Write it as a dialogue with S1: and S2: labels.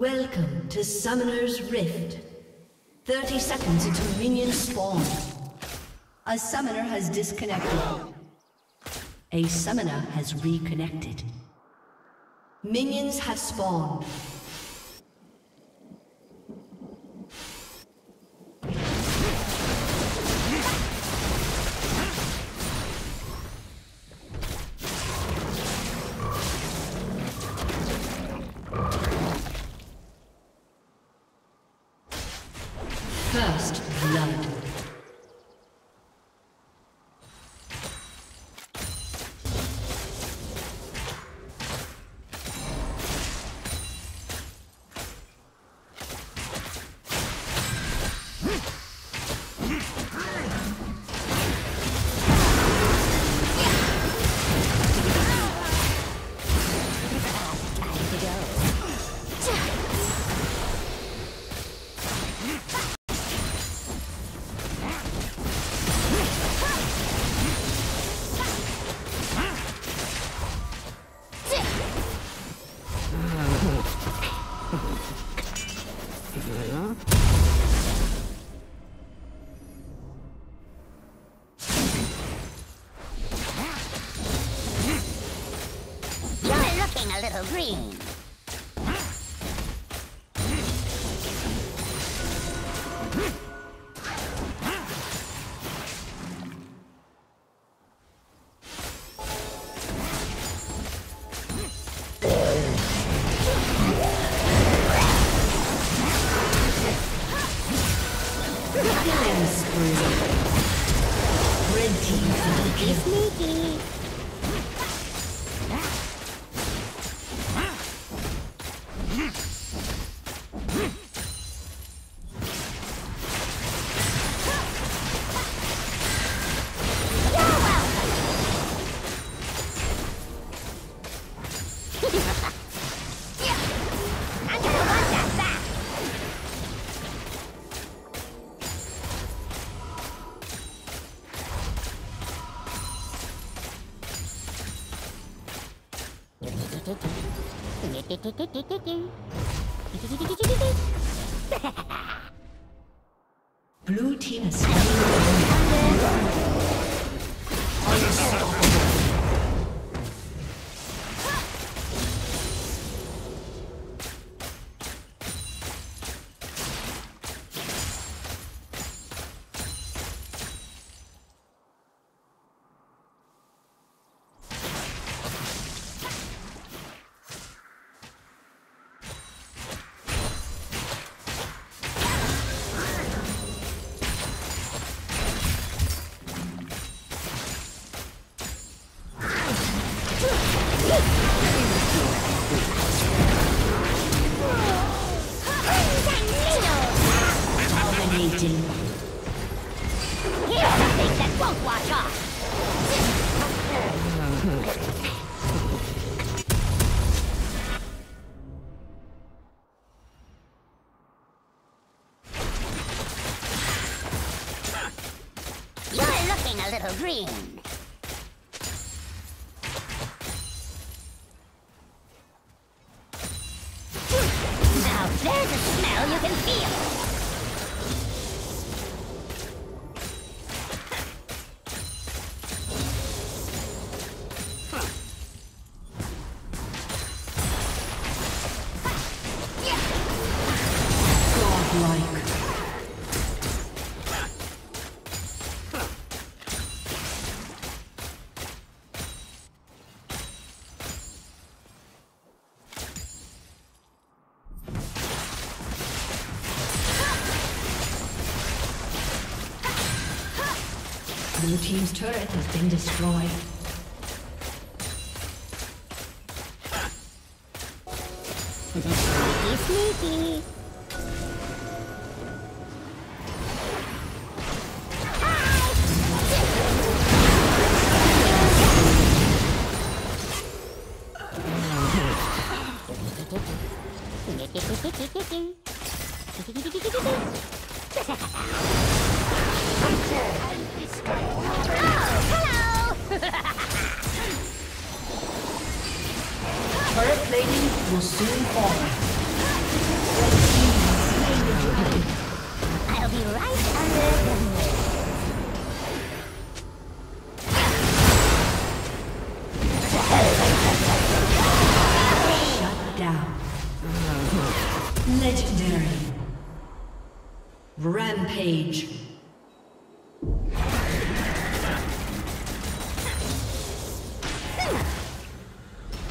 S1: Welcome to Summoner's Rift. 30 seconds until minions spawn. A summoner has disconnected. A summoner has reconnected. Minions have spawned. First blood.
S2: You're looking a little green.
S1: Killing spree. Red team double kill.
S2: Sneaky. I'm
S1: Blue team has Dominating.
S2: Here's something that won't wash off. You're looking a little green.
S1: Blue team's turret has been destroyed.
S2: Sneaky, sneaky. will soon
S1: fall. I'll be right under. Shut down. Legendary. Rampage.